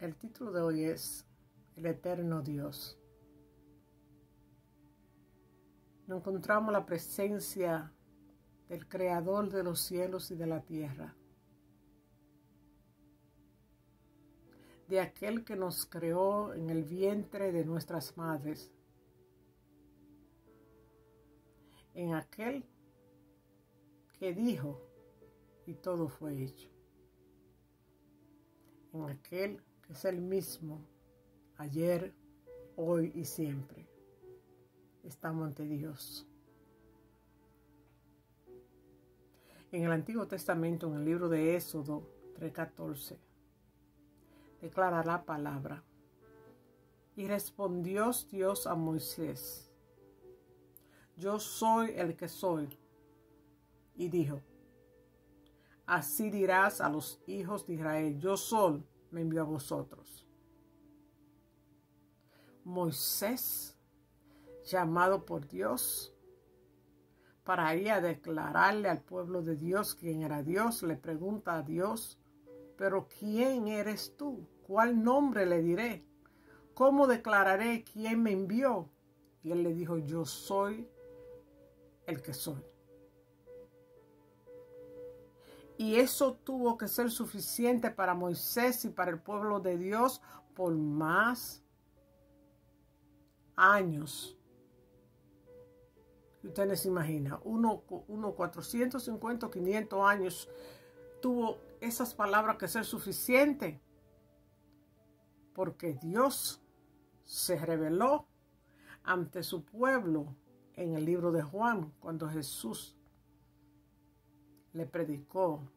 El título de hoy es El Eterno Dios. Nos encontramos la presencia del Creador de los cielos y de la tierra, de aquel que nos creó en el vientre de nuestras madres, en aquel que dijo y todo fue hecho, en aquel es el mismo ayer, hoy y siempre. Estamos ante Dios. En el Antiguo Testamento, en el libro de Éxodo 3:14, declara la palabra. Y respondió Dios a Moisés, yo soy el que soy. Y dijo, así dirás a los hijos de Israel, yo soy me envió a vosotros. Moisés, llamado por Dios para ir a declararle al pueblo de Dios quién era Dios, le pregunta a Dios, pero ¿quién eres tú? ¿Cuál nombre le diré? ¿Cómo declararé quién me envió? Y él le dijo, yo soy el que soy. Y eso tuvo que ser suficiente para Moisés y para el pueblo de Dios por más años. Ustedes se imaginan, uno, uno 450, 500 años tuvo esas palabras que ser suficiente. Porque Dios se reveló ante su pueblo en el libro de Juan, cuando Jesús le predicó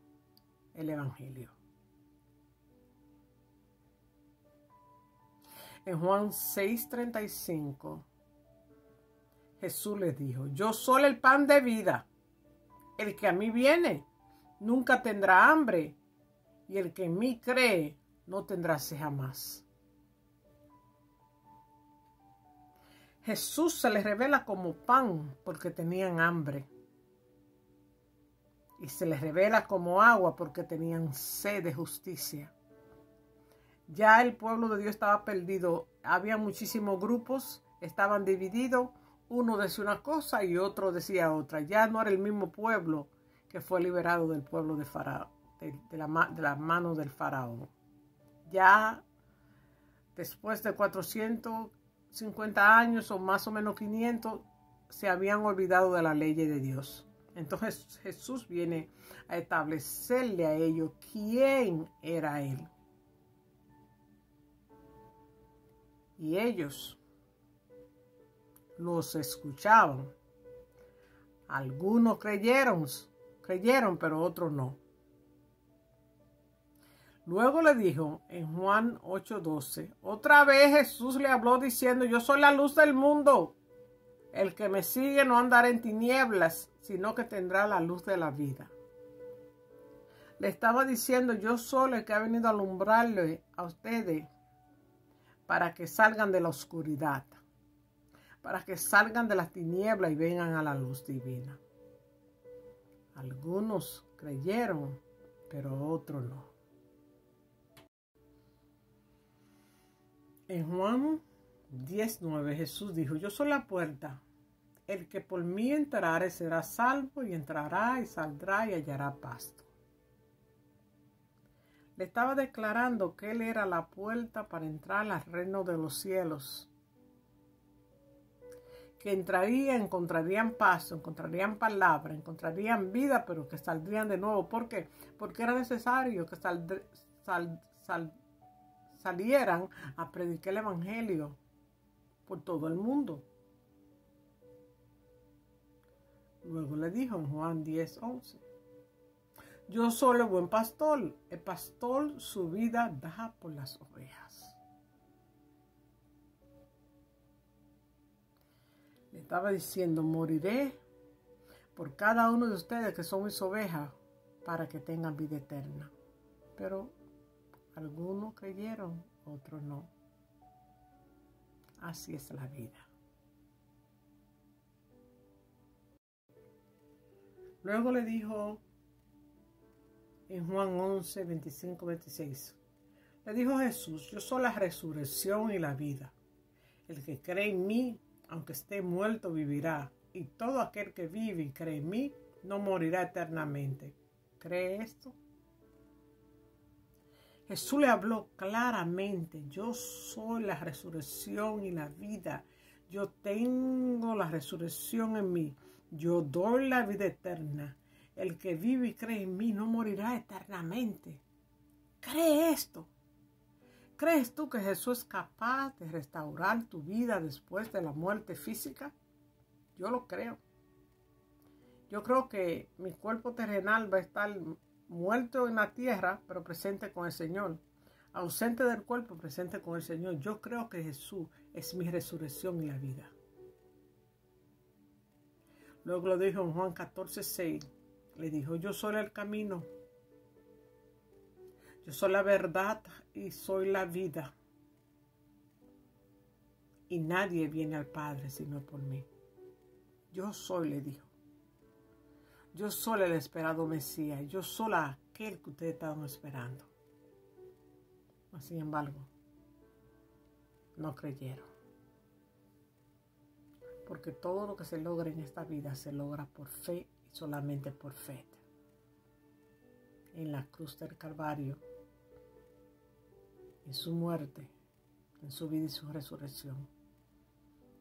el Evangelio. En Juan 6:35, Jesús les dijo, yo soy el pan de vida. El que a mí viene nunca tendrá hambre y el que en mí cree no tendrá sed jamás. Jesús se les revela como pan porque tenían hambre y se les revela como agua porque tenían sed de justicia. Ya el pueblo de Dios estaba perdido, había muchísimos grupos, estaban divididos, uno decía una cosa y otro decía otra. Ya no era el mismo pueblo que fue liberado del pueblo de Faraón, de, la, las manos del Faraón. Ya después de 450 años o más o menos 500, se habían olvidado de la ley de Dios. Entonces Jesús viene a establecerle a ellos quién era Él. Y ellos los escuchaban. Algunos creyeron, creyeron, pero otros no. Luego le dijo en Juan 8:12, otra vez Jesús le habló diciendo, yo soy la luz del mundo. El que me sigue no andará en tinieblas, sino que tendrá la luz de la vida. Le estaba diciendo, yo solo el que ha venido a alumbrarle a ustedes para que salgan de la oscuridad, para que salgan de las tinieblas y vengan a la luz divina. Algunos creyeron, pero otros no. En Juan 19 Jesús dijo, yo soy la puerta. El que por mí entrare será salvo y entrará y saldrá y hallará pasto. Le estaba declarando que él era la puerta para entrar al reino de los cielos. Que entraría, encontrarían pasto, encontrarían palabra, encontrarían vida, pero que saldrían de nuevo. ¿Por qué? Porque era necesario que salieran a predicar el Evangelio por todo el mundo. Luego le dijo en Juan 10, 11. Yo soy el buen pastor. El pastor su vida da por las ovejas. Le estaba diciendo, moriré por cada uno de ustedes que son mis ovejas para que tengan vida eterna. Pero algunos creyeron, otros no. Así es la vida. Luego le dijo en Juan 11, 25, 26, Le dijo Jesús, yo soy la resurrección y la vida. El que cree en mí, aunque esté muerto, vivirá. Y todo aquel que vive y cree en mí, no morirá eternamente. ¿Cree esto? Jesús le habló claramente, yo soy la resurrección y la vida. Yo tengo la resurrección en mí. Yo doy la vida eterna. El que vive y cree en mí no morirá eternamente. ¿Cree esto? ¿Crees tú que Jesús es capaz de restaurar tu vida después de la muerte física? Yo lo creo. Yo creo que mi cuerpo terrenal va a estar muerto en la tierra, pero presente con el Señor. Ausente del cuerpo, presente con el Señor. Yo creo que Jesús es mi resurrección y la vida. Luego lo dijo en Juan 14, 6. Le dijo, yo soy el camino, yo soy la verdad y soy la vida. Y nadie viene al Padre sino por mí. Yo soy, le dijo. Yo soy el esperado Mesías. Yo soy aquel que ustedes estaban esperando. Sin embargo, no creyeron. Porque todo lo que se logra en esta vida se logra por fe y solamente por fe. En la cruz del Calvario en su muerte, en su vida y su resurrección.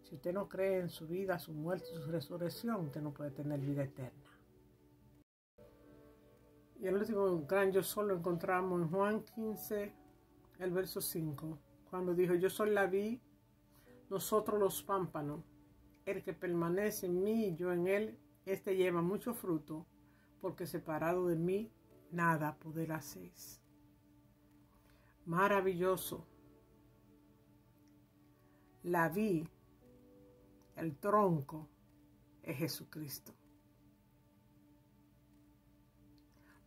Si usted no cree en su vida, su muerte y su resurrección, usted no puede tener vida eterna. Y el último gran yo solo encontramos en Juan 15, el verso 5, cuando dijo, yo soy la vid, nosotros los pámpanos, el que permanece en mí y yo en él, este lleva mucho fruto, porque separado de mí nada poder hacer maravilloso. La vi, el tronco, es Jesucristo.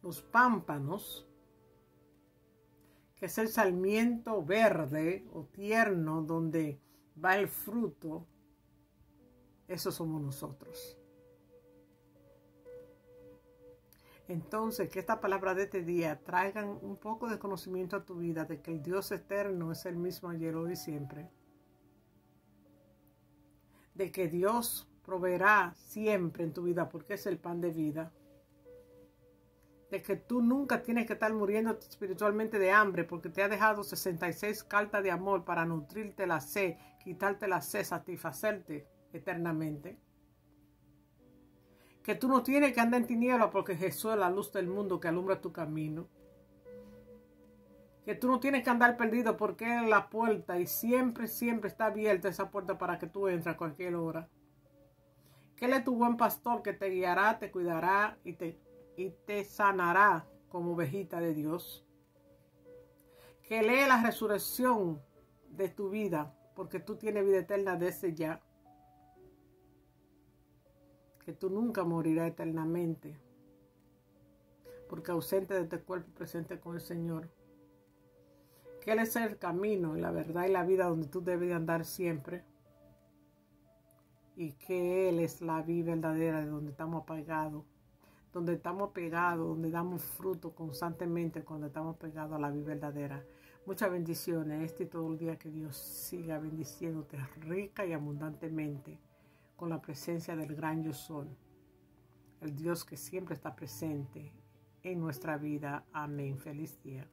Los pámpanos, que es el salmiento verde o tierno donde va el fruto, eso somos nosotros. Entonces, que esta palabra de este día traigan un poco de conocimiento a tu vida de que el Dios eterno es el mismo ayer, hoy y siempre. De que Dios proveerá siempre en tu vida porque es el pan de vida. De que tú nunca tienes que estar muriendo espiritualmente de hambre porque te ha dejado 66 cartas de amor para nutrirte la sed, quitarte la sed, satisfacerte eternamente que tú no tienes que andar en tinieblas porque Jesús es la luz del mundo que alumbra tu camino. Que tú no tienes que andar perdido porque es la puerta y siempre, siempre está abierta esa puerta para que tú entres a cualquier hora. Que Él es tu buen pastor que te guiará, te cuidará y te, y te sanará como ovejita de Dios. Que lee la resurrección de tu vida porque tú tienes vida eterna desde ya que tú nunca morirás eternamente, porque ausente de este cuerpo presente con el Señor. Que Él es el camino la verdad y la vida donde tú debes andar siempre. Y que Él es la vida verdadera de donde estamos apegados. Donde estamos pegados, donde damos fruto constantemente cuando estamos pegados a la vida verdadera. Muchas bendiciones. Este y todo el día que Dios siga bendiciéndote rica y abundantemente con la presencia del gran yo sol, el Dios que siempre está presente en nuestra vida. Amén. Feliz día.